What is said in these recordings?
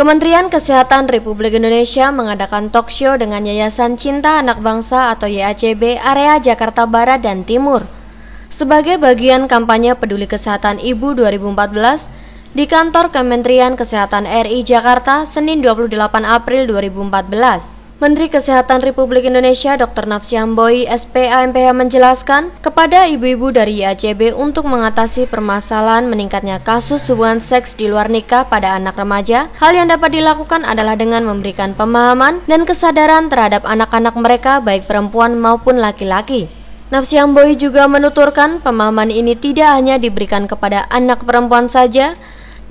Kementerian Kesehatan Republik Indonesia mengadakan talk show dengan Yayasan Cinta Anak Bangsa atau YACB area Jakarta Barat dan Timur. Sebagai bagian kampanye peduli kesehatan ibu 2014 di kantor Kementerian Kesehatan RI Jakarta Senin 28 April 2014. Menteri Kesehatan Republik Indonesia Dr. Nafsi Amboi SPAMPH menjelaskan kepada ibu-ibu dari IACB untuk mengatasi permasalahan meningkatnya kasus hubungan seks di luar nikah pada anak remaja. Hal yang dapat dilakukan adalah dengan memberikan pemahaman dan kesadaran terhadap anak-anak mereka baik perempuan maupun laki-laki. Nafsi Amboi juga menuturkan pemahaman ini tidak hanya diberikan kepada anak perempuan saja,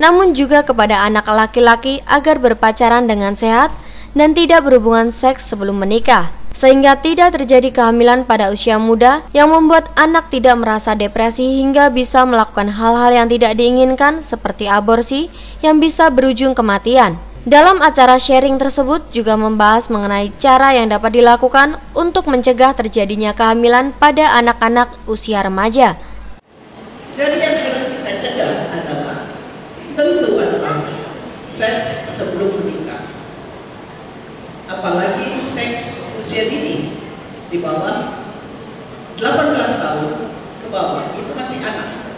namun juga kepada anak laki-laki agar berpacaran dengan sehat, dan tidak berhubungan seks sebelum menikah, sehingga tidak terjadi kehamilan pada usia muda yang membuat anak tidak merasa depresi hingga bisa melakukan hal-hal yang tidak diinginkan seperti aborsi yang bisa berujung kematian. Dalam acara sharing tersebut juga membahas mengenai cara yang dapat dilakukan untuk mencegah terjadinya kehamilan pada anak-anak usia remaja. Jadi yang harus kita cegah adalah tentu adalah seks sebelum menikah apalagi seks usia dini di bawah 18 tahun ke bawah itu masih anak.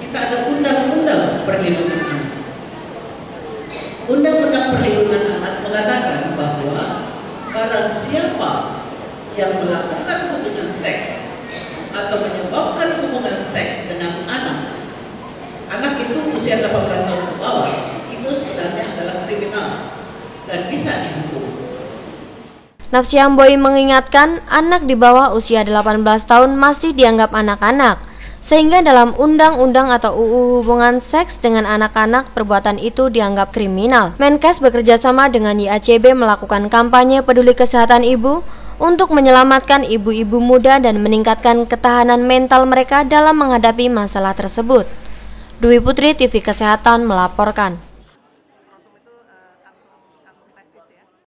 Kita ada undang-undang perlindungan. Anak undang-undang perlindungan anak mengatakan bahwa barang siapa yang melakukan hubungan seks atau menyebabkan hubungan seks dengan anak anak itu usia 18 tahun ke bawah itu sebenarnya adalah kriminal dan bisa dihukum Nafsi Amboi mengingatkan anak di bawah usia 18 tahun masih dianggap anak-anak, sehingga dalam undang-undang atau UU hubungan seks dengan anak-anak perbuatan itu dianggap kriminal. Menkes bekerja sama dengan YACB melakukan kampanye peduli kesehatan ibu untuk menyelamatkan ibu-ibu muda dan meningkatkan ketahanan mental mereka dalam menghadapi masalah tersebut. Dwi Putri TV Kesehatan melaporkan.